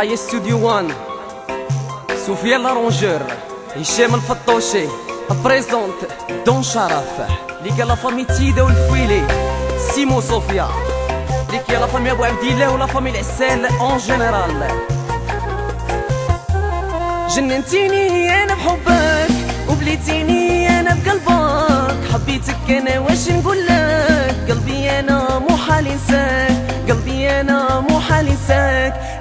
اي studio one سفيان l'arrangeur هشام الفطوشي présente دون شرف ليك la famille تيدا والفويلي سيمو صوفيا ليك la famille ابو عبد الله و la famille العسال en général جننتيني أنا بحبك وبليتيني أنا بقلبك حبيتك أنا واش نقول لك قلبي أنا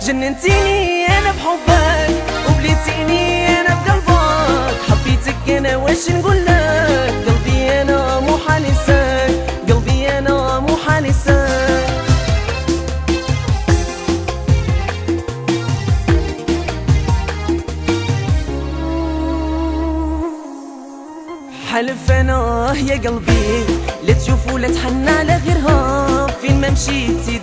جننتيني أنا بحبك وبليتيني أنا بقلبك. حبيتك أنا واش نقول لك قلبي أنا مو حال انساك قلبي أنا مو حال انساك حلف أنا يا قلبي لا تشوف ولا تحنى على غيرها. فين ما مشيتي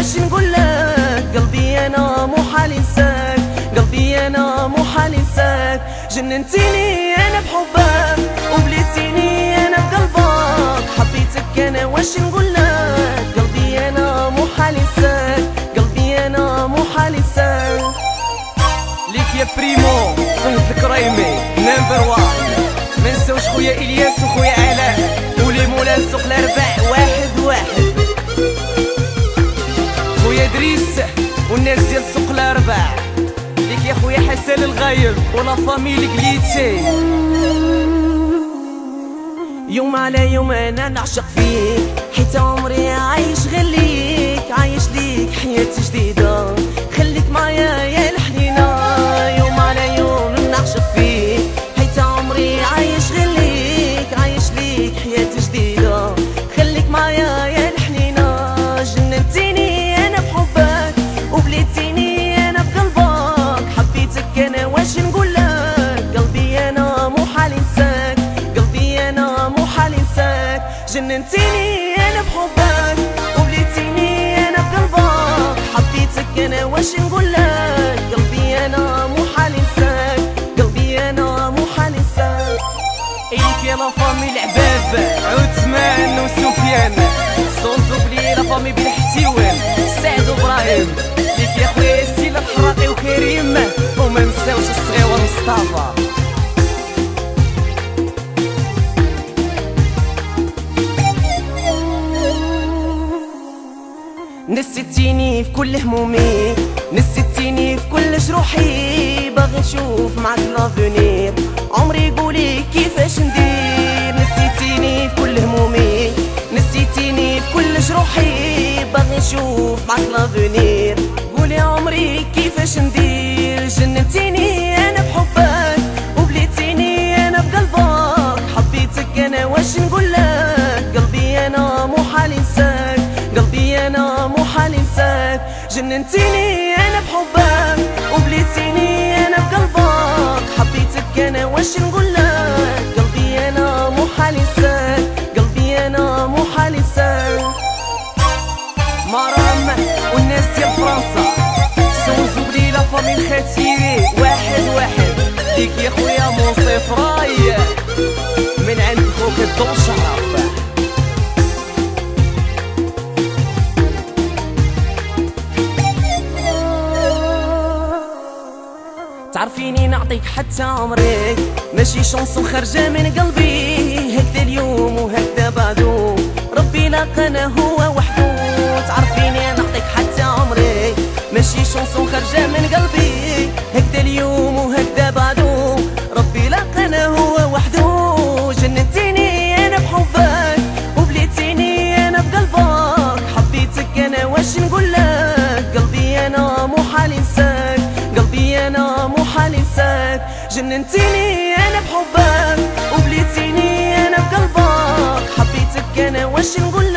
واش نقول لك قلبي أنا مو حال انساك قلبي أنا مو حال انساك جننتيني أنا بحبك وبليتيني أنا بقلبك. حبيتك أنا واش نقول لك؟ قلبي أنا مو حال انساك قلبي أنا مو حال انساك ليك يا بريمو فهد الكريمي number one ما نساوش خويا إلياس وخويا علاء ولي مولا السوق الاربع واحد واحد. خويا دريس والناس ديال السوق الأربع. ليك يا خويا حسن الغايب ولا فامي الكليتشي يوم على يوم أنا نعشق فيك حيت عمري عايش غير ليك عايش ليك حياة جديدة. خليك معايا يا جننتيني أنا بحبك وبليتيني أنا بقلبك حبيتك أنا واش نقول لك؟ قلبي أنا مو حال انساك قلبي أنا مو حال انساك إليك يا la famille العباب عثمان وسفيان. صوصو بلي la famille بالحتيوان سعد وإبراهيم. ليك يا خويا ستيل الحراقي وكريم. وما نساوش الصغيور مصطفى نسيتيني في كل همومي نسيتيني في كل جروحي. باغي نشوف معاك l'avenir عمري قولي كيفاش ندير. نسيتيني في كل همومي نسيتيني في كل جروحي. باغي نشوف معاك l'avenir قولي عمري كيفاش ندير. جننتيني جننتيني أنا بحبك وبليتيني أنا بقلبك. حبيتك أنا واش نقول لك؟ قلبي أنا مو حال انساك قلبي أنا مو حال انساك مرام والناس ديال فرنسا سوزو بلي لا فامي الخاتيري. واحد واحد ليك يا خويا منصف راي تعرفيني نعطيك حتى عمرك. ماشي شونسون خارجة من قلبي. هكذا اليوم وهكذا بعدو. ربي لقنا هو وحدو تعرفيني نعطيك حتى عمرك. ماشي شونسون خارجة من قلبي. هكذا اليوم وهكذا جننتيني أنا بحبك وبليتيني أنا بقلبك. حبيتك أنا واش نقول